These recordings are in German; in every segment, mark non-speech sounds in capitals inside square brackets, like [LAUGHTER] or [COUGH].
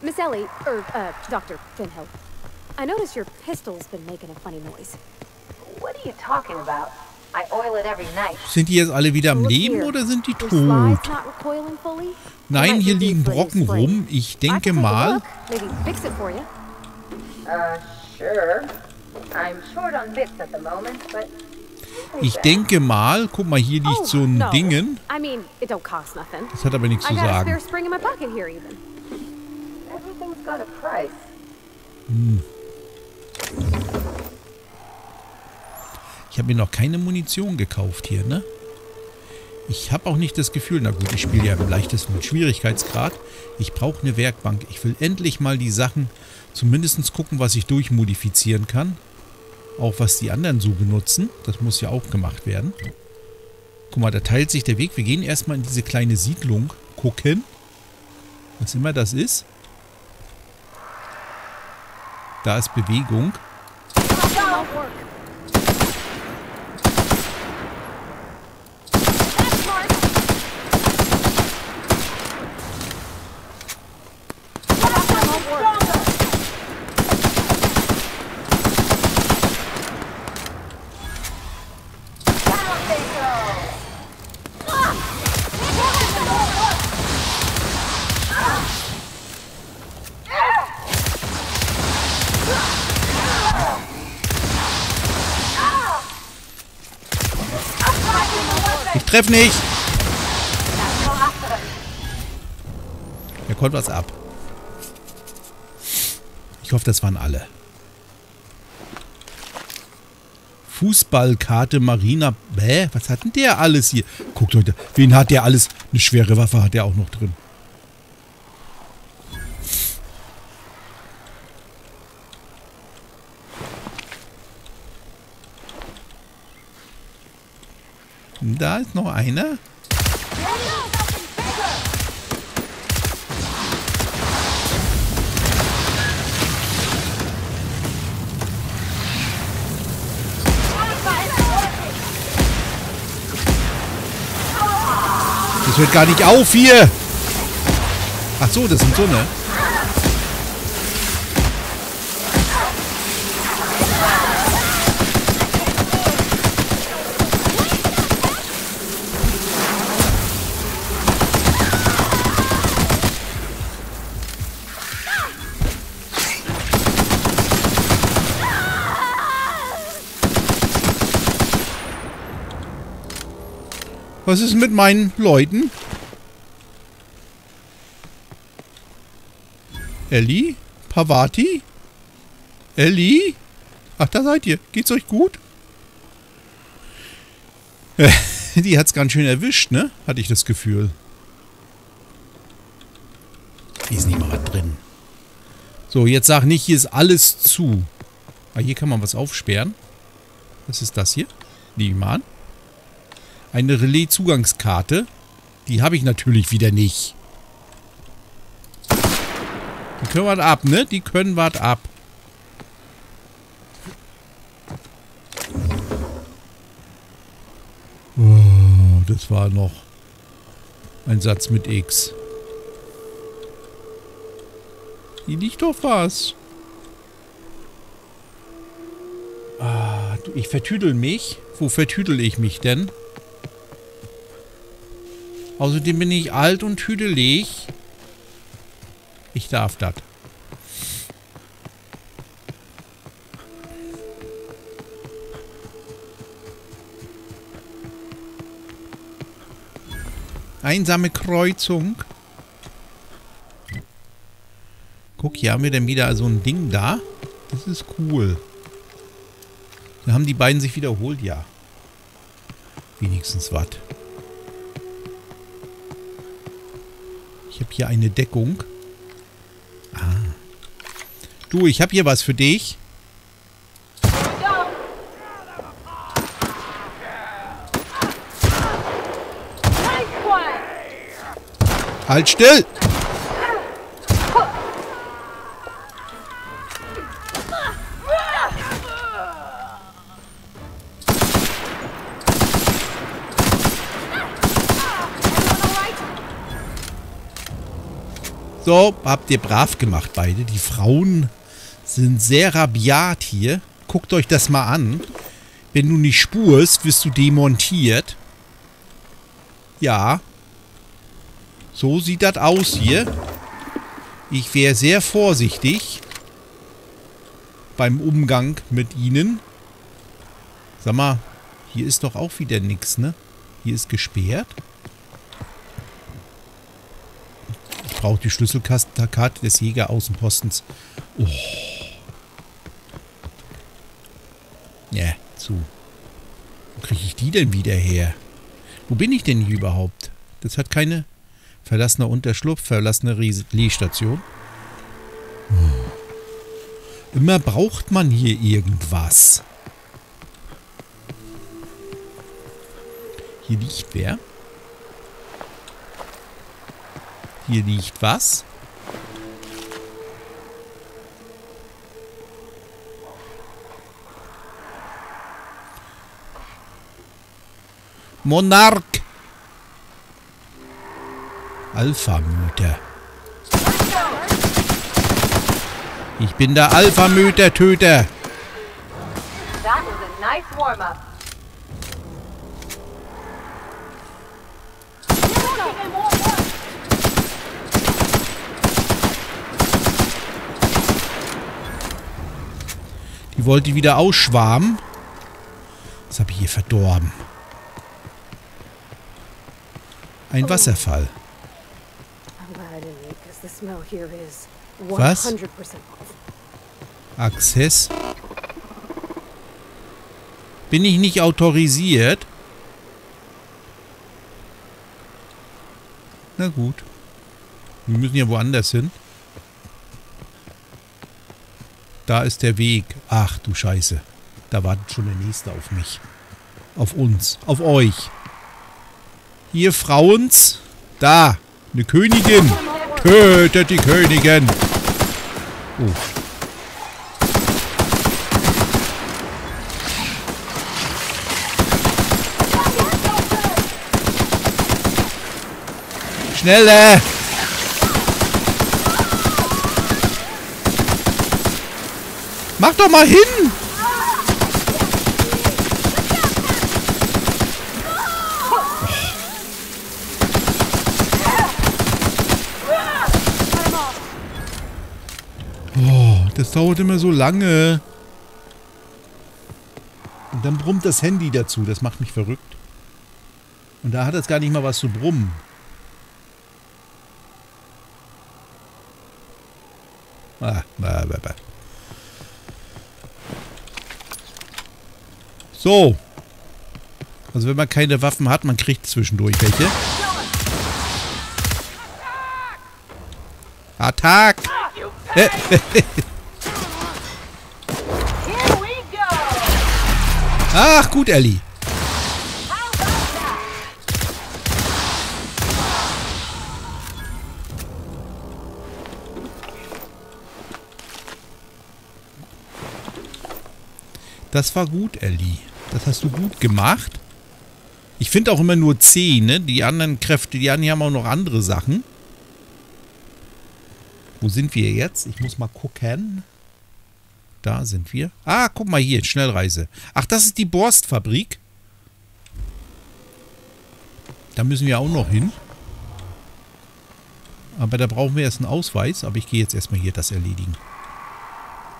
Miss Ellie, or, uh, Dr. Finhill. I notice your pistol's been making a funny noise. What are you talking about? I oil it every night. Sind die jetzt alle wieder am Leben oder sind die tot? Nein, hier liegen Brocken rum. Ich denke mal, look, Maybe fix it for you. Uh, sure. I'm short on bits at the moment, but... ich denke mal, guck mal, hier liegt Oh, so ein no. Dingen. I mean, it don't cost nothing. Das hat aber nichts zu sagen. Got a price. Ich habe mir noch keine Munition gekauft hier, ne? Ich habe auch nicht das Gefühl, na gut, ich spiele ja im leichtesten Schwierigkeitsgrad. Ich brauche eine Werkbank. Ich will endlich mal die Sachen zumindest gucken, was ich durchmodifizieren kann. Auch was die anderen so benutzen. Das muss ja auch gemacht werden. Guck mal, da teilt sich der Weg. Wir gehen erstmal in diese kleine Siedlung gucken. Was immer das ist. Da ist Bewegung. Ich treffe nicht. Er konnte was ab. Ich hoffe, das waren alle. Fußballkarte Marina. Bäh, was hat denn der alles hier? Guckt Leute, wen hat der alles? Eine schwere Waffe hat der auch noch drin. Da ist noch einer. Das hört gar nicht auf hier. Ach so, das sind so ne. Was ist mit meinen Leuten? Ellie? Pavati? Ellie? Ach, da seid ihr. Geht's euch gut? [LAUGHS] Die hat's ganz schön erwischt, ne? Hatte ich das Gefühl. Hier ist nicht mal was drin. So, jetzt sag nicht, hier ist alles zu. Ah, hier kann man was aufsperren. Was ist das hier? Nehme ich mal an. Eine Relais-Zugangskarte. Die habe ich natürlich wieder nicht. Die können wir ab, ne? Die können wir ab. Oh, das war noch ein Satz mit X. Hier liegt doch was. Ah, ich vertüdel mich. Wo vertüdel ich mich denn? Außerdem bin ich alt und tüdelig. Ich darf das. Einsame Kreuzung. Guck, hier haben wir dann wieder so ein Ding da. Das ist cool. Dann haben die beiden sich wiederholt, ja. Wenigstens was. Hier eine Deckung. Ah. Du, ich habe hier was für dich. Halt still! So, habt ihr brav gemacht beide. Die Frauen sind sehr rabiat hier. Guckt euch das mal an. Wenn du nicht spurst, wirst du demontiert. Ja. So sieht das aus hier. Ich wäre sehr vorsichtig beim Umgang mit ihnen. Sag mal, hier ist doch auch wieder nichts, ne? Hier ist gesperrt. Ich brauche die Schlüsselkarte des Jägeraußenpostens. Oh. Ja, zu. Wo kriege ich die denn wieder her? Wo bin ich denn hier überhaupt? Das hat keine verlassener Unterschlupf, verlassene Riesenstation. Immer braucht man hier irgendwas. Hier liegt wer? Hier liegt was? Monarch. Alpha-Myther. Ich bin der Alpha-Myther-Töter. That was a nice warm-up. Wollte wieder ausschwarmen. Was habe ich hier verdorben? Ein Wasserfall. Here is Was? 100% off. Access. Bin ich nicht autorisiert? Na gut. Wir müssen ja woanders hin. Da ist der Weg. Ach du Scheiße. Da wartet schon der Nächste auf mich. Auf uns. Auf euch. Hier Frauens. Da. Eine Königin. Tötet die Königin. Oh. Schneller! Mach doch mal hin! Oh, das dauert immer so lange. Und dann brummt das Handy dazu. Das macht mich verrückt. Und da hat es gar nicht mal was zu brummen. Ah, bah, bah, bah. So. Also wenn man keine Waffen hat, man kriegt zwischendurch welche. Attack! Ach, gut, Ellie. Das war gut, Ellie. Das hast du gut gemacht. Ich finde auch immer nur 10, ne? Die anderen Kräfte, die anderen haben auch noch andere Sachen. Wo sind wir jetzt? Ich muss mal gucken. Da sind wir. Ah, guck mal hier, Schnellreise. Ach, das ist die Borstfabrik. Da müssen wir auch noch hin. Aber da brauchen wir erst einen Ausweis. Aber ich gehe jetzt erstmal hier das erledigen.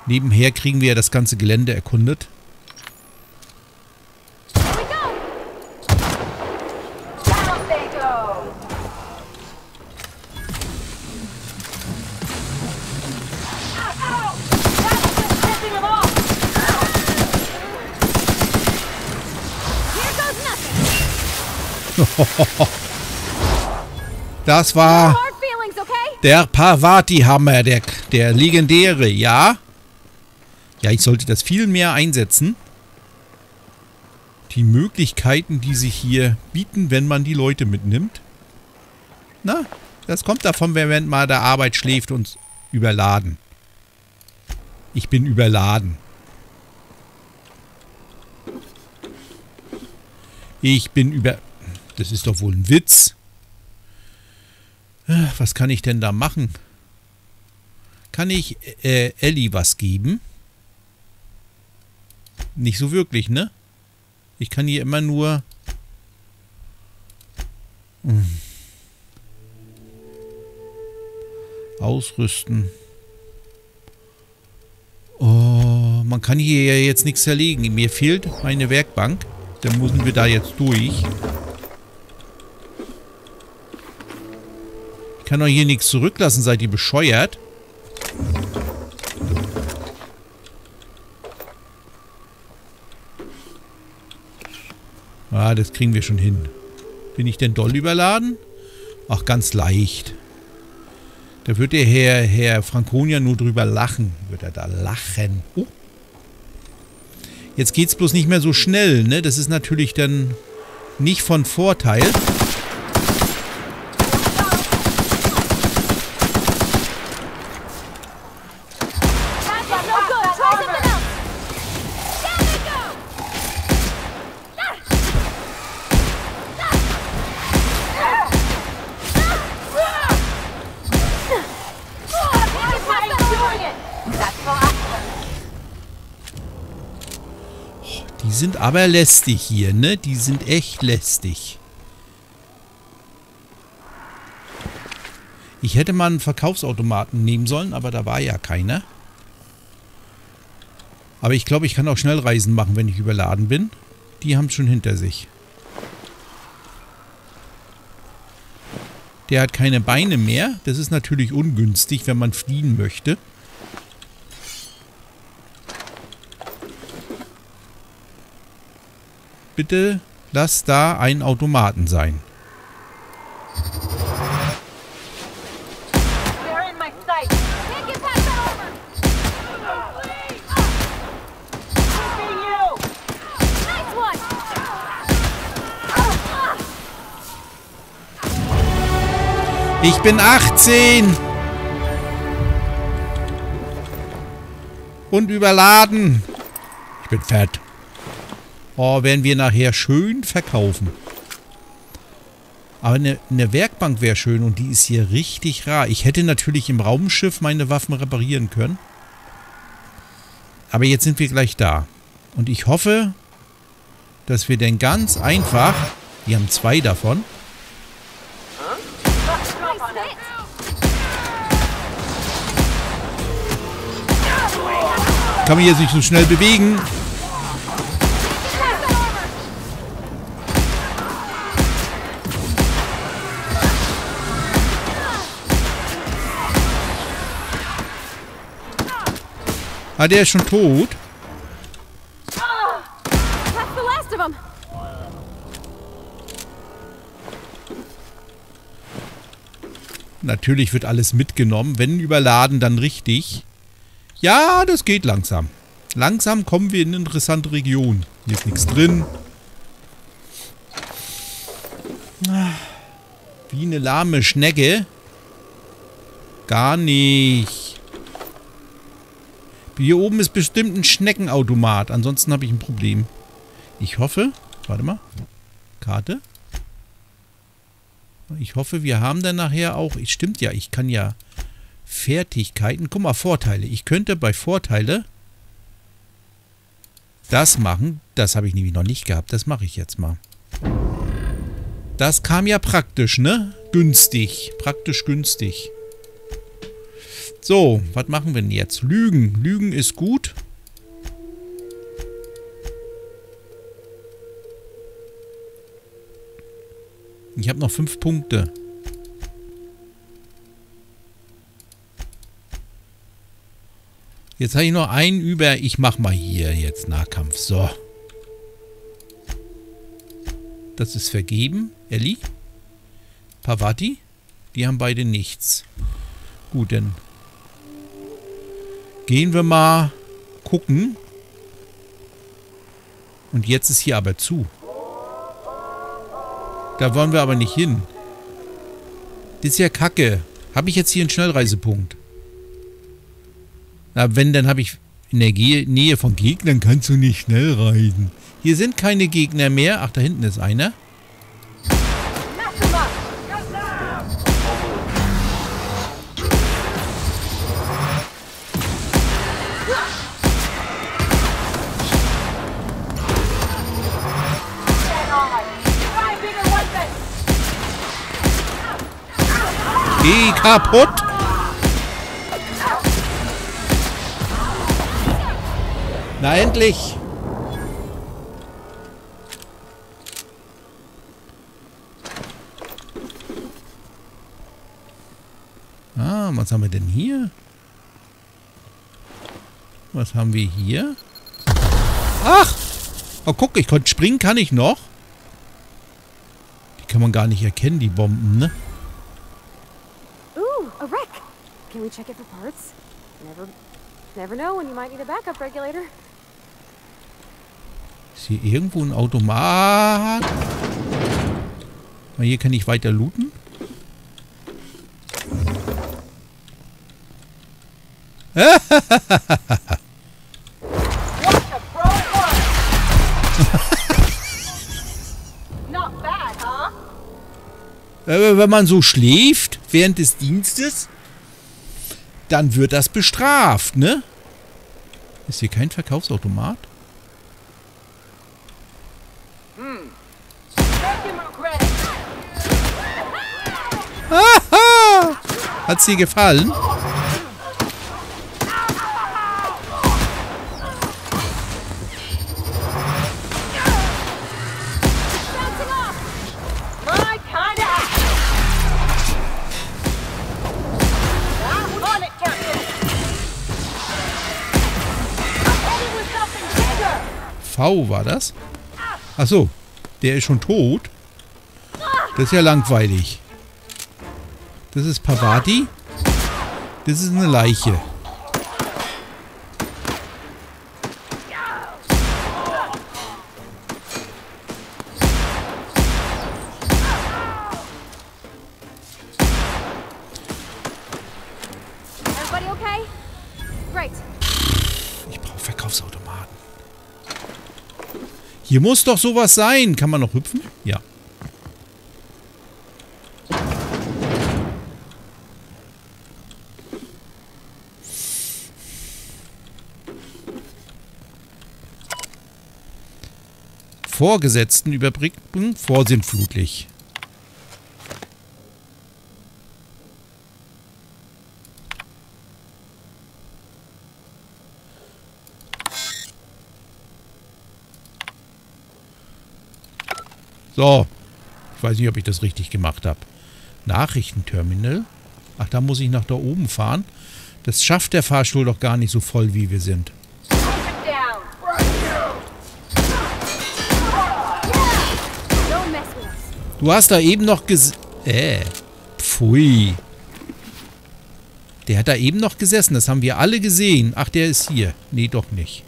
Nebenher kriegen wir ja das ganze Gelände erkundet. [LAUGHS] Das war der Parvati-Hammer, der, der legendäre, ja? Ja, ich sollte das viel mehr einsetzen. Die Möglichkeiten, die sich hier bieten, wenn man die Leute mitnimmt. Na, das kommt davon, wenn man der Arbeit schläft und überladen. Ich bin überladen. Ich bin über... Das ist doch wohl ein Witz. Äh, Was kann ich denn da machen? Kann ich äh, Ellie was geben? Nicht so wirklich, ne? Ich kann hier immer nur... Hm. Ausrüsten. Oh, man kann hier ja jetzt nichts zerlegen. Mir fehlt eine Werkbank. Dann müssen wir da jetzt durch. Kann doch hier nichts zurücklassen. Seid ihr bescheuert? Ah, das kriegen wir schon hin. Bin ich denn doll überladen? Ach, ganz leicht. Da wird der Herr, Herr Franconia nur drüber lachen. Wird er da lachen. Oh. Jetzt geht's bloß nicht mehr so schnell, ne? Das ist natürlich dann nicht von Vorteil. Die sind aber lästig hier, ne? Die sind echt lästig. Ich hätte mal einen Verkaufsautomaten nehmen sollen, aber da war ja keiner. Aber ich glaube, ich kann auch Schnellreisen machen, wenn ich überladen bin. Die haben es schon hinter sich. Der hat keine Beine mehr. Das ist natürlich ungünstig, wenn man fliehen möchte. Bitte lass da ein Automaten sein. Ich bin 18. Und überladen. Ich bin fett. Oh, werden wir nachher schön verkaufen. Aber eine, eine Werkbank wäre schön und die ist hier richtig rar. Ich hätte natürlich im Raumschiff meine Waffen reparieren können. Aber jetzt sind wir gleich da. Und ich hoffe, dass wir denn ganz einfach... Wir haben zwei davon. Kann mich jetzt nicht so schnell bewegen. Ah, der ist schon tot. Natürlich wird alles mitgenommen. Wenn überladen, dann richtig. Ja, das geht langsam. Langsam kommen wir in eine interessante Region. Hier ist nichts drin. Wie eine lahme Schnecke. Gar nicht. Hier oben ist bestimmt ein Schneckenautomat. Ansonsten habe ich ein Problem. Ich hoffe... Warte mal. Karte. Ich hoffe, wir haben dann nachher auch... Stimmt ja, ich kann ja Fertigkeiten... Guck mal, Vorteile. Ich könnte bei Vorteile das machen. Das habe ich nämlich noch nicht gehabt. Das mache ich jetzt mal. Das kam ja praktisch, ne? Günstig. Praktisch günstig. So, was machen wir denn jetzt? Lügen. Lügen ist gut. Ich habe noch fünf Punkte. Jetzt habe ich noch einen über. Ich mache mal hier jetzt Nahkampf. So. Das ist vergeben. Ellie? Pavati? Die haben beide nichts. Gut, dann Gehen wir mal gucken. Und jetzt ist hier aber zu. Da wollen wir aber nicht hin. Das ist ja kacke. Habe ich jetzt hier einen Schnellreisepunkt? Na, wenn, dann habe ich in der Ge Nähe von Gegnern kannst du nicht schnell reisen. Hier sind keine Gegner mehr. Ach, da hinten ist einer. Geh kaputt! Na endlich! Ah, was haben wir denn hier? Was haben wir hier? Ach! Oh, guck, ich konnte springen, kann ich noch? Die kann man gar nicht erkennen, die Bomben, ne? We check it for parts? Never, never know when you might need a backup regulator. Ist hier irgendwo ein Automat? Hier kann ich weiter looten. [LAUGHS] Äh, Wenn man so schläft während des Dienstes, dann wird das bestraft, ne? Ist hier kein Verkaufsautomat? It. Hat's dir gefallen? War das? Ach so, der ist schon tot. Das ist ja langweilig. Das ist Pavati. Das ist eine Leiche. Hier muss doch sowas sein. Kann man noch hüpfen? Ja. Vorgesetzten überbrücken vorsintflutlich. So. Ich weiß nicht, ob ich das richtig gemacht habe. Nachrichtenterminal. Ach, da muss ich nach da oben fahren. Das schafft der Fahrstuhl doch gar nicht so voll, wie wir sind. Du hast da eben noch ges... Äh. Pfui. Der hat da eben noch gesessen. Das haben wir alle gesehen. Ach, der ist hier. Nee, doch nicht.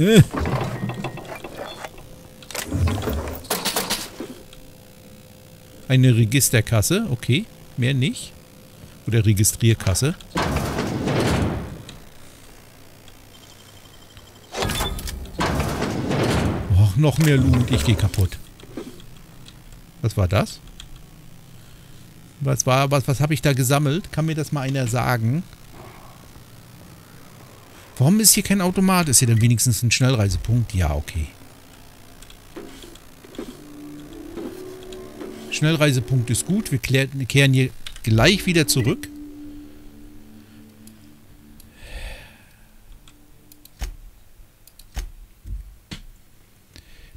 Äh. Eine Registerkasse. Okay. Mehr nicht. Oder Registrierkasse. Och, noch mehr Loot. Ich gehe kaputt. Was war das? Was war, was, was habe ich da gesammelt? Kann mir das mal einer sagen? Warum ist hier kein Automat? Ist hier dann wenigstens ein Schnellreisepunkt? Ja, okay. Schnellreisepunkt ist gut. Wir kehren hier gleich wieder zurück.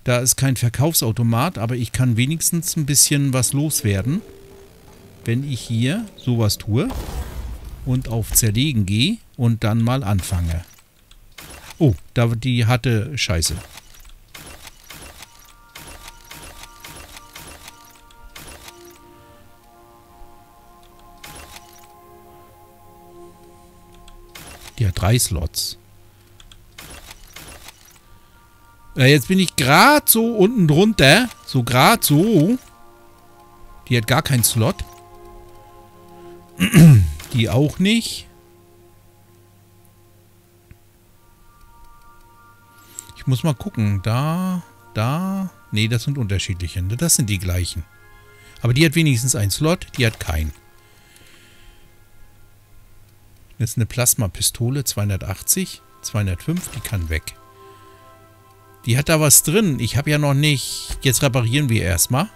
Da ist kein Verkaufsautomat, aber ich kann wenigstens ein bisschen was loswerden. Wenn ich hier sowas tue und auf Zerlegen gehe und dann mal anfange. Oh, da die hatte Scheiße. Die hat drei Slots. Äh, jetzt bin ich gerade so unten drunter. So gerade so. Die hat gar keinen Slot. [CLEARS THROAT] Die auch nicht. Ich muss mal gucken. Da, da. Nee, das sind unterschiedliche. Das sind die gleichen. Aber die hat wenigstens einen Slot. Die hat keinen. Das ist eine Plasmapistole. 280. 205. Die kann weg. Die hat da was drin. Ich habe ja noch nicht... Jetzt reparieren wir erstmal.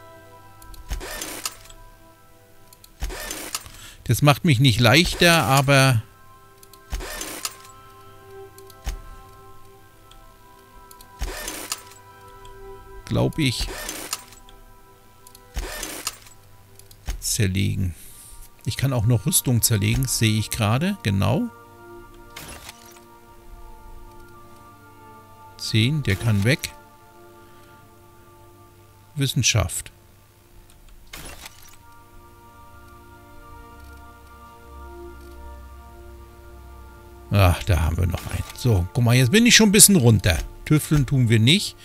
Das macht mich nicht leichter, aber... Glaube ich... Zerlegen. Ich kann auch noch Rüstung zerlegen, sehe ich gerade. Genau. 10, der kann weg. Wissenschaft. Ach, da haben wir noch einen. So, guck mal, jetzt bin ich schon ein bisschen runter. Tüfteln tun wir nicht.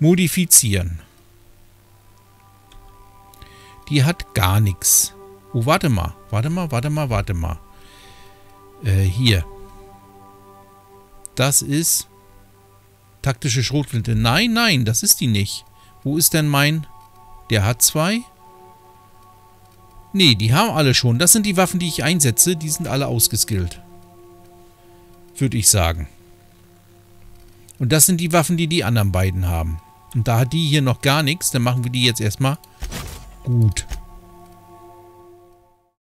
Modifizieren. Die hat gar nichts. Oh, warte mal. Warte mal, warte mal, warte mal. Äh, hier. Das ist taktische Schrotflinte. Nein, nein, das ist die nicht. Wo ist denn mein... Der hat zwei? Nee, die haben alle schon. Das sind die Waffen, die ich einsetze. Die sind alle ausgeskillt würde ich sagen. Und das sind die Waffen, die die anderen beiden haben. Und da hat die hier noch gar nichts, dann machen wir die jetzt erstmal gut.